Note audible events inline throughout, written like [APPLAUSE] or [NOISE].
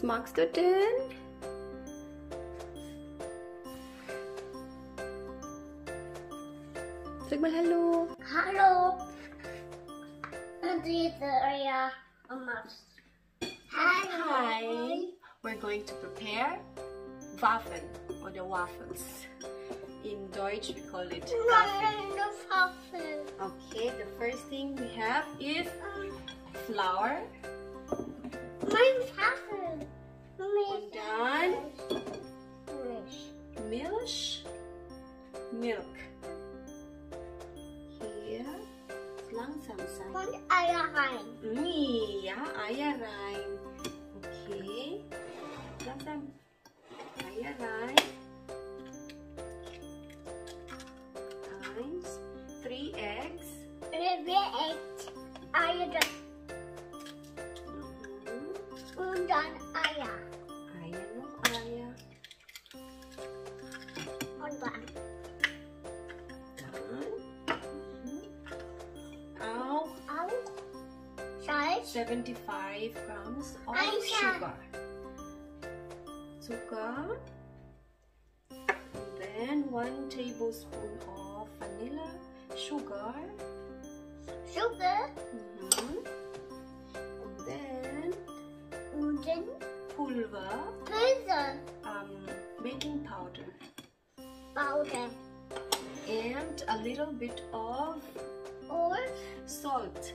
Was magst du denn? Sag mal Hallo. Hallo. Und diese ja Maus. Hi. We're going to prepare Waffeln the Waffles. In Deutsch we call it Waffeln. Waffel. Okay, the first thing we have is flour. Ja, Eier rein. Okay. Langsam. Eier rein. Eins. Three eggs. Wir echt Eier da- Mhm. und dann Eier. 75 grams of sugar. And then one tablespoon of vanilla sugar. Sugar. Mhm. And then Und dann pulver, Pülse. um, baking powder, Powder. and a little bit of Und salt.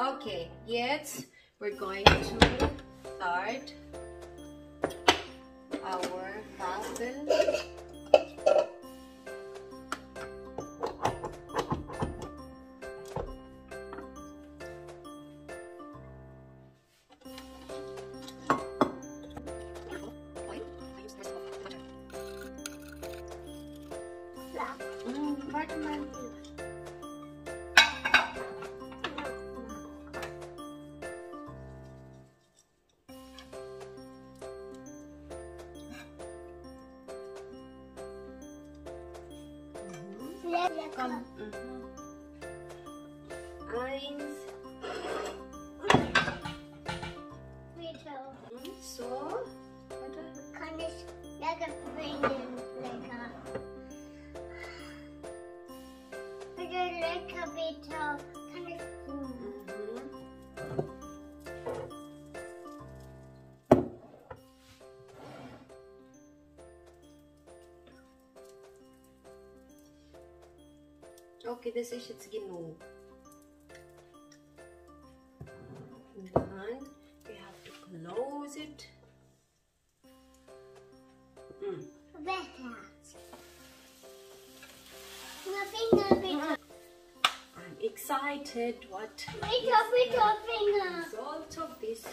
Okay, jetzt we're going to start our waffle. Komm. Mhm. Eins. Bitte. So. Warte. Kann ich lecker bringen? Lecker. Bitte lecker, bitte. Okay, this is jetzt genug. Und we have to close it. Mm. Wetter. Na, Finger, bitte. I'm excited. What Bitte, bitte, Finger. result of this?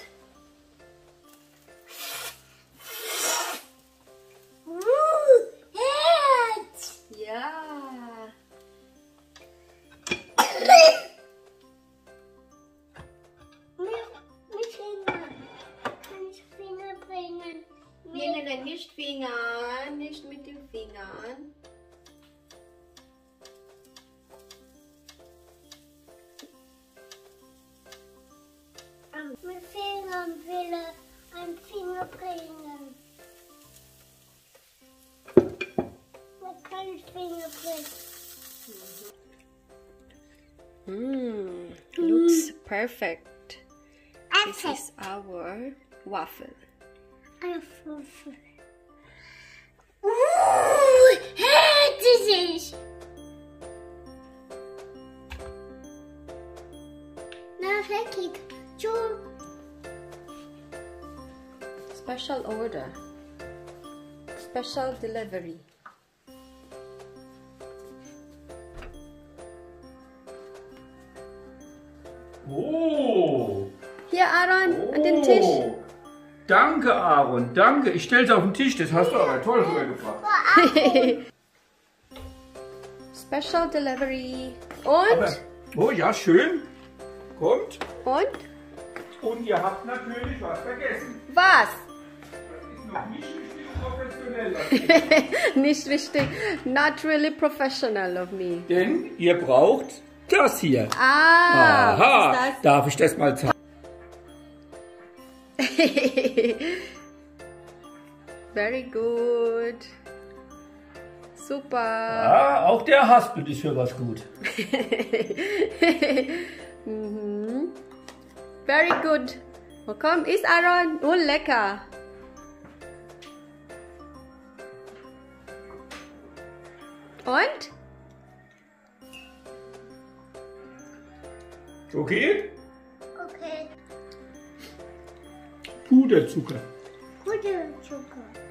nicht Fingern, nicht mit den Fingern. Mit Fingern will er einen Finger bringen. Man kann nicht Finger bringen. Mm, hmm, looks mm. perfect. This is our waffle. I have waffle. Hätte sich. Na, fleckig. Ju. Special order. Special delivery. Oh. Hier, Aaron, an den Tisch. Oh. Danke, Aaron, danke. Ich stell's auf den Tisch, das hast du aber toll rübergebracht. [LAUGHS] Special delivery. Und? Aber, oh ja, schön. Kommt. Und? Und ihr habt natürlich was vergessen. Was? Das ist noch nicht richtig professionell. [LAUGHS] Nicht richtig. Not really professional of me. Denn ihr braucht das hier. Ah, Aha, was darf ich das mal zeigen? das? [LAUGHS] Very good. Super. Ja, auch der Haspel ist für was gut. [LAUGHS] Mhm. Very good. Oh, komm, iss Aaron. Oh, lecker. Und? Okay? Okay. Puderzucker. Gute Zucker.